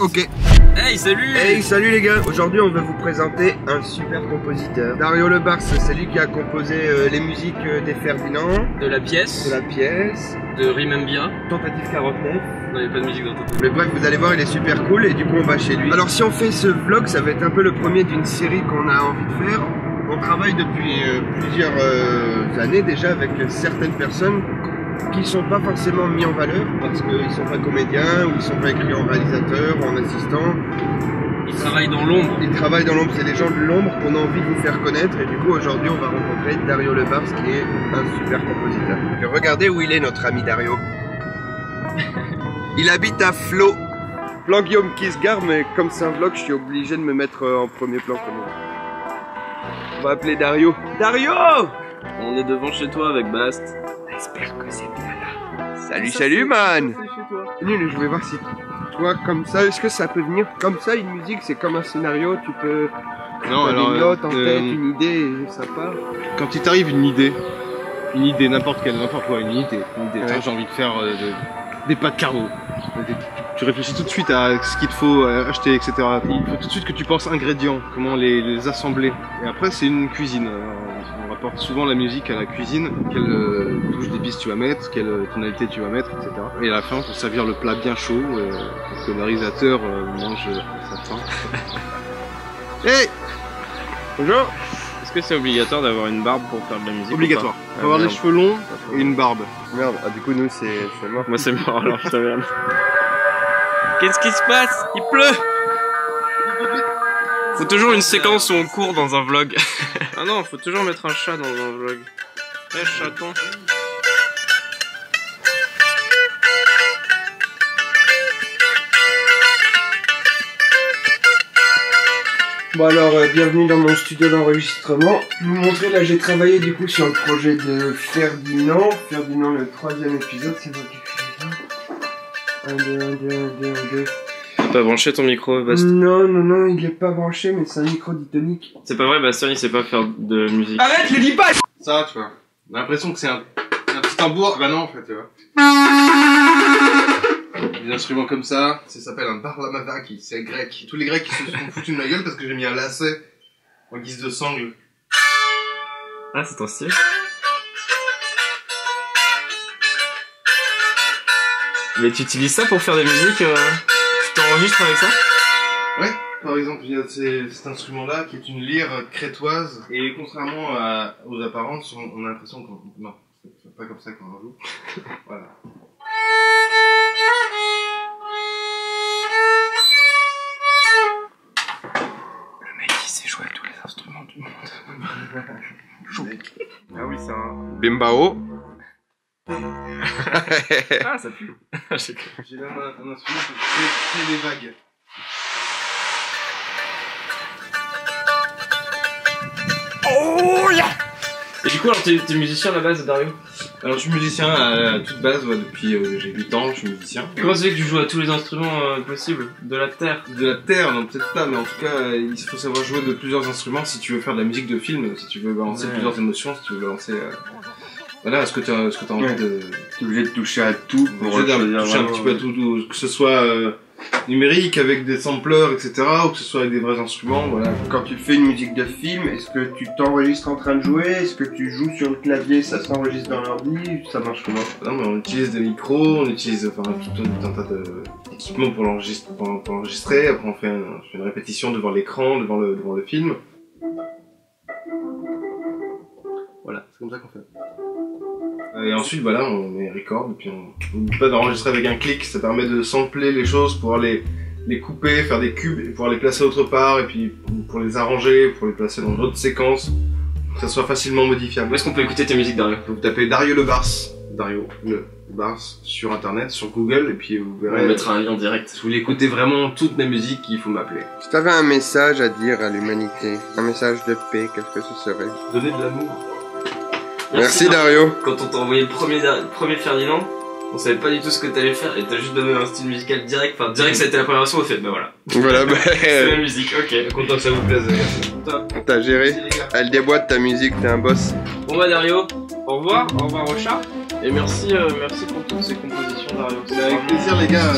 Ok. Hey, salut Hey, salut les gars Aujourd'hui, on va vous présenter un super compositeur. Dario Le Bars, c'est lui qui a composé euh, les musiques euh, des Ferdinand, De la pièce, de la pièce, de Rimembia. Tentative 49. Non, il n'y a pas de musique dans ton Mais bref, vous allez voir, il est super cool et du coup, on va chez lui. Alors, si on fait ce vlog, ça va être un peu le premier d'une série qu'on a envie de faire. On travaille depuis euh, plusieurs années déjà avec certaines personnes qui sont pas forcément mis en valeur parce qu'ils sont pas comédiens ou ils sont pas écrits en réalisateur ou en assistant. Il travaille dans l'ombre. Ils travaillent dans l'ombre, c'est des gens de l'ombre qu'on a envie de vous faire connaître et du coup aujourd'hui on va rencontrer Dario Lebars qui est un super compositeur. Et regardez où il est notre ami Dario. il habite à Flo. Plan Guillaume qui se gare mais comme c'est un vlog je suis obligé de me mettre euh, en premier plan comme On va appeler Dario. Dario On est devant chez toi avec Bast. J'espère que c'est bien là. Salut salut man Nul, je vais voir si toi comme ça, est-ce que ça peut venir comme ça une musique c'est comme un scénario, tu peux Non, T'as alors, des notes en euh, tête, une idée, et ça part. quand il t'arrive une idée, une idée, n'importe quelle, n'importe quoi, une idée, une idée, Ouais. Tiens, j'ai envie de faire euh, de- des pâtes carbo. Des- Tu réfléchis tout de suite à ce qu'il te faut euh, acheter, etc. Il faut tout de suite que tu penses ingrédients, comment les, les assembler. Et après, c'est une cuisine. Alors, on rapporte souvent la musique à la cuisine, quelle euh, touche d'épices tu vas mettre, quelle euh, tonalité tu vas mettre, etc. Et à la fin, pour servir le plat bien chaud, euh, pour que le réalisateur euh, mange à sa faim. Hey Bonjour Est-ce que c'est obligatoire d'avoir une barbe pour faire de la musique Obligatoire. pas faut avoir Ah, les merde. cheveux longs et une barbe. Merde, ah, du coup nous c'est mort. Moi c'est mort alors, merde. Qu'est-ce qui se passe? Il pleut Faut toujours une séquence où on court dans un vlog. ah non, faut toujours mettre un chat dans un vlog. Eh chaton. Bon alors, euh, bienvenue dans mon studio d'enregistrement. Je vais vous montrer, là j'ai travaillé du coup sur le projet de Ferdinand. Ferdinand le troisième épisode, c'est moi qui fais ça. Un, deux, un, deux, un, deux, un, deux. T'as pas branché ton micro, Bastien Non, non, non, il est pas branché, mais c'est un micro ditonique. C'est pas vrai, Bastien il sait pas faire de musique. Arrête, les dis pas Ça, tu vois. On a l'impression que c'est un, un petit tambour. Bah non, en fait, tu vois. Des instruments comme ça, ça s'appelle un barlamavaki, c'est grec. Tous les grecs qui se sont foutus de ma gueule parce que j'ai mis un lacet en guise de sangle. Ah, c'est ton style Mais tu utilises ça pour faire des musiques euh... T'enregistres avec ça Ouais, par exemple, il y a ces- cet instrument-là qui est une lyre crétoise. Et contrairement à- aux apparences, on, on a l'impression qu'on... Non, c'est pas comme ça qu'on en joue. voilà. Le mec il sait jouer tous les instruments du monde. ah oui, c'est un... Bimbao. Ah, ça pue. J'ai là un, un instrument qui fait, fait des vagues. Et du coup, alors t'es musicien à la base, Dario? Alors je suis musicien à, à toute base, ouais, depuis euh, j'ai 8 ans, je suis musicien. Comment ça fait que tu joues à tous les instruments euh, possibles? De la terre. De la terre, non peut-être pas, mais en tout cas, euh, il faut savoir jouer de plusieurs instruments si tu veux faire de la musique de film, si tu veux balancer Ouais. plusieurs émotions, si tu veux balancer... euh, Voilà, est-ce que tu as, ce que as envie Ouais. de... T'es obligé de toucher à tout pour Obligé de choisir toucher un vraiment, petit peu à tout, tout, que ce soit euh, numérique avec des sampleurs, etc., ou que ce soit avec des vrais instruments, voilà. Quand tu fais une musique de film, est-ce que tu t'enregistres en train de jouer? Est-ce que tu joues sur le clavier, ça s'enregistre dans l'ordi Ça marche comment? Non, mais on utilise des micros, on utilise enfin, tout, tout un tas de- d'équipements pour l'enregistrer, pour, pour enregistrer. Après, on fait, un- on fait une répétition devant l'écran, devant le, devant le film. Voilà, c'est comme ça qu'on fait. Et ensuite, voilà, on met record, et puis on n'oublie pas d'enregistrer avec un clic, ça permet de sampler les choses, pouvoir les, les couper, faire des cubes, et pouvoir les placer autre part, et puis pour les arranger, pour les placer dans d'autres séquences, que ça soit facilement modifiable. Où est-ce qu'on peut écouter tes musiques, Dario? Vous tapez Dario Le Bars, Dario Le Bars sur internet, sur Google, et puis vous On verrez. mettra un lien direct. Si vous voulez écouter vraiment toutes mes musiques, il faut m'appeler. Si t'avais un message à dire à l'humanité, un message de paix, qu'est-ce que ce serait? Donnez de l'amour. Merci Dario Quand on t'a envoyé le premier, le premier Ferdinand, on savait pas du tout ce que t'allais faire et t'as juste donné un style musical direct. Enfin, direct, ça a été la première version, on fait, bah voilà. Voilà, bah, C'est la musique, ok. Content que ça vous plaise. Top. t'as géré. Merci. Elle déboîte ta musique, t'es un boss. Bon bah Dario, au revoir, au revoir au chat. Et merci, euh, merci pour toutes ces compositions C'est avec plaisir, les gars.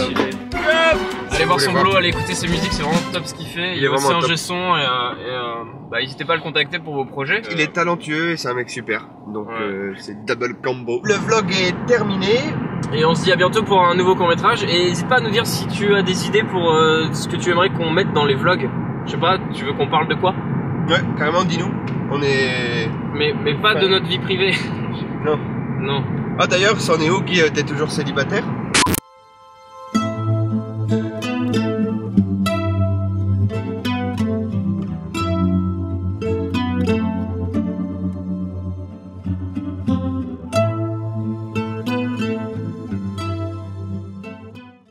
Allez voir son boulot, allez écouter ses musiques, c'est vraiment top ce qu'il fait. Il est aussi vraiment un son et, euh, et, euh, bah n'hésitez pas à le contacter pour vos projets. Il est talentueux et c'est un mec super. Donc Ouais. euh, c'est double combo. Le vlog est terminé. Et on se dit à bientôt pour un nouveau court métrage. Et n'hésite pas à nous dire si tu as des idées pour euh, ce que tu aimerais qu'on mette dans les vlogs. Je sais pas, tu veux qu'on parle de quoi? Ouais, carrément, dis-nous. On est. mais, mais pas de notre vie privée. Non. Non. Ah d'ailleurs, c'en est où, Guy euh, T'es toujours célibataire?